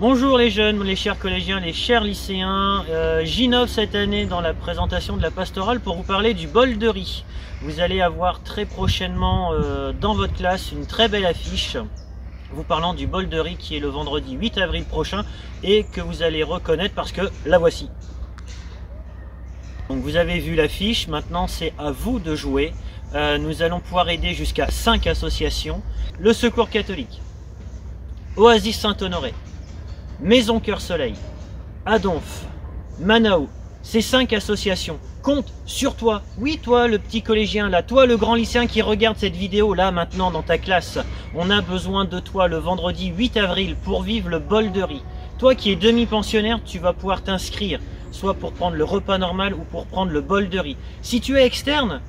Bonjour les jeunes, les chers collégiens, les chers lycéens. Euh, J'innove cette année dans la présentation de la pastorale pour vous parler du bol de riz. Vous allez avoir très prochainement euh, dans votre classe une très belle affiche vous parlant du bol de riz qui est le vendredi 8 avril prochain et que vous allez reconnaître parce que la voici. Donc vous avez vu l'affiche, maintenant c'est à vous de jouer. Euh, nous allons pouvoir aider jusqu'à 5 associations. Le Secours catholique, Oasis Saint-Honoré, Maison Cœur Soleil, Adonf, Manao, ces cinq associations comptent sur toi. Oui, toi, le petit collégien là, toi, le grand lycéen qui regarde cette vidéo là maintenant dans ta classe. On a besoin de toi le vendredi 8 avril pour vivre le bol de riz. Toi qui es demi-pensionnaire, tu vas pouvoir t'inscrire, soit pour prendre le repas normal ou pour prendre le bol de riz. Si tu es externe,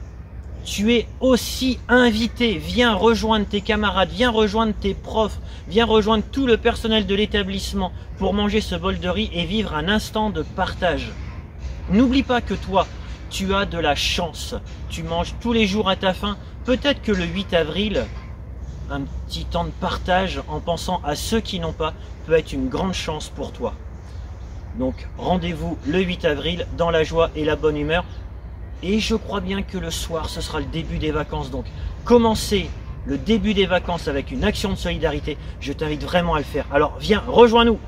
tu es aussi invité, viens rejoindre tes camarades, viens rejoindre tes profs, viens rejoindre tout le personnel de l'établissement pour manger ce bol de riz et vivre un instant de partage. N'oublie pas que toi, tu as de la chance, tu manges tous les jours à ta faim, peut-être que le 8 avril, un petit temps de partage en pensant à ceux qui n'ont pas peut être une grande chance pour toi. Donc rendez-vous le 8 avril dans la joie et la bonne humeur. Et je crois bien que le soir, ce sera le début des vacances. Donc, commencez le début des vacances avec une action de solidarité. Je t'invite vraiment à le faire. Alors, viens, rejoins-nous.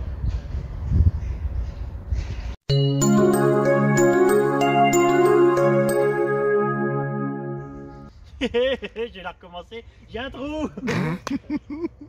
Je vais la recommencer. J'ai un trou